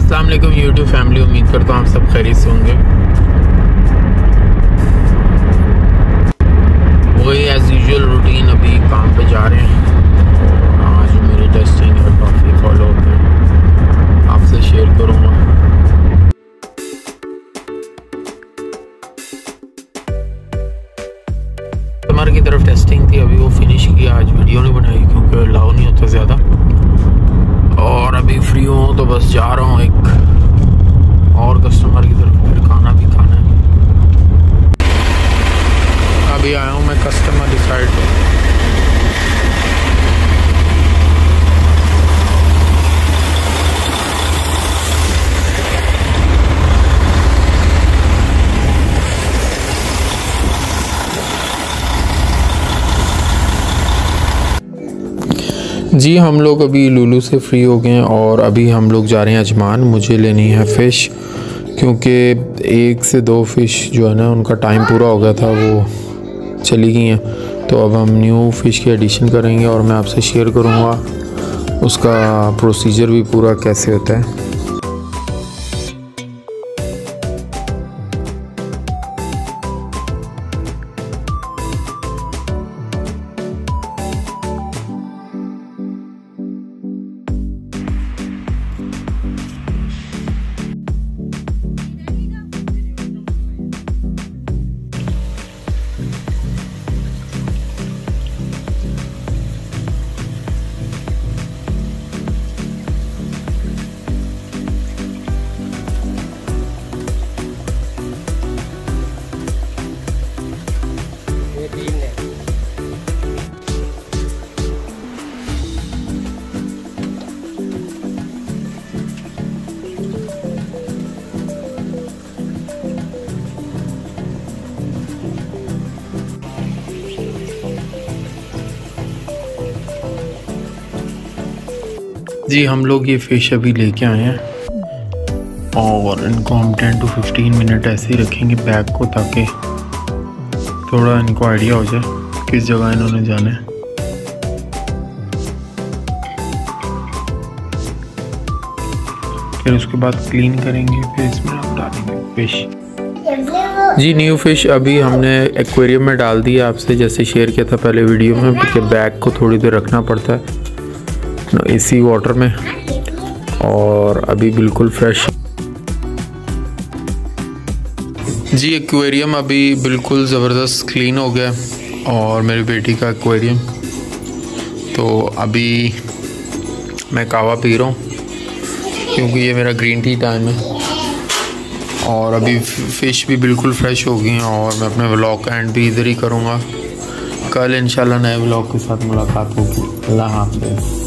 अस्सलाम वालेकुम YouTube family उम्मीद करता हूँ आप सब खैरियत से होंगे। वही एज यूजुअल रूटीन अभी काम पे जा रहे हैं और आज मेरी टेस्टिंग है काफ़ी फॉलो अप है आपसे शेयर करूँगा। की तरफ़ टेस्टिंग थी वो फिनिश किया आज वीडियो नहीं बनाई क्योंकि अलाउ नहीं होता ज़्यादा और अभी फ्री हूँ तो बस जा रहा हूँ एक और कस्टमर की तरफ़, फिर खाना भी खाना है। अभी आया हूँ मैं कस्टमर डिसाइड जी, हम लोग अभी लुलू से फ्री हो गए हैं और अभी हम लोग जा रहे हैं अजमान। मुझे लेनी है फ़िश क्योंकि एक से दो फ़िश जो है ना, उनका टाइम पूरा हो गया था, वो चली गई हैं। तो अब हम न्यू फ़िश की एडिशन करेंगे और मैं आपसे शेयर करूँगा, उसका प्रोसीजर भी पूरा कैसे होता है। जी, हम लोग ये फ़िश अभी लेके आए हैं। और इनको हम 10 टू 15 मिनट ऐसे ही रखेंगे बैग को ताकि थोड़ा इनको आइडिया हो जाए किस जगह इन्होंने जाना है। फिर उसके बाद क्लीन करेंगे, फिर इसमें हम डालेंगे फ़िश जी न्यू फ़िश अभी हमने एक्वेरियम में डाल दिया, आपसे जैसे शेयर किया था पहले वीडियो में कि बैग को थोड़ी देर रखना पड़ता है। एसी वाटर में और अभी बिल्कुल फ्रेश जी एक्वेरियम अभी बिल्कुल ज़बरदस्त क्लीन हो गया और मेरी बेटी का एक्वेरियम तो अभी मैं कावा पी रहा हूँ क्योंकि ये मेरा ग्रीन टी टाइम है। और अभी फ़िश भी बिल्कुल फ्रेश हो गई हैं और मैं अपने व्लॉग का एंड भी इधर ही करूँगा। कल इंशाल्लाह नए व्लॉग के साथ मुलाकात होगी। अल्लाह हाफिज़।